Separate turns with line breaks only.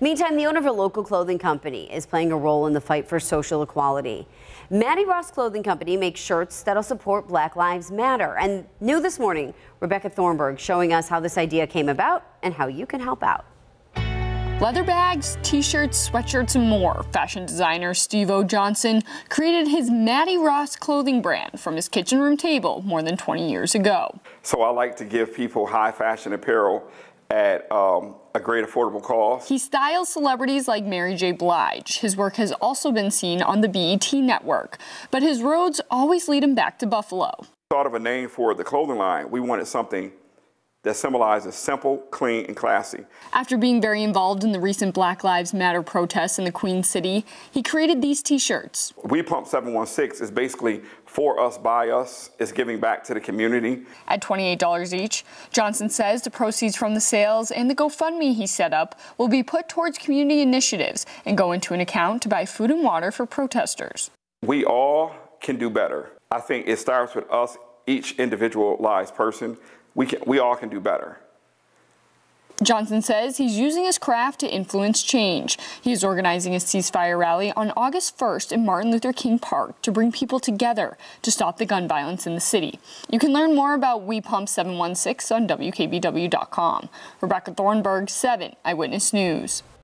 Meantime, the owner of a local clothing company is playing a role in the fight for social equality. Matti Rouse Clothing Company makes shirts that'll support Black Lives Matter. And new this morning, Rebecca Thornburg showing us how this idea came about and how you can help out.
Leather bags, t-shirts, sweatshirts, and more. Fashion designer Stevo Johnson created his Matti Rouse clothing brand from his kitchen room table more than 20 years ago.
So I like to give people high fashion apparel at um, a great affordable cost.
He styles celebrities like Mary J. Blige. His work has also been seen on the BET network, but his roads always lead him back to Buffalo.
Thought of a name for the clothing line. We wanted something that symbolizes simple, clean, and classy.
After being very involved in the recent Black Lives Matter protests in the Queen City, he created these t-shirts.
We Pump 716 is basically for us, by us. It's giving back to the community.
At $28 each, Johnson says the proceeds from the sales and the GoFundMe he set up will be put towards community initiatives and go into an account to buy food and water for protesters.
We all can do better. I think it starts with us, each individualized person we, can, we all can do better.
Johnson says he's using his craft to influence change. He is organizing a ceasefire rally on August 1st in Martin Luther King Park to bring people together to stop the gun violence in the city. You can learn more about We Pump 716 on WKBW.com. Rebecca Thornburg, 7 Eyewitness News.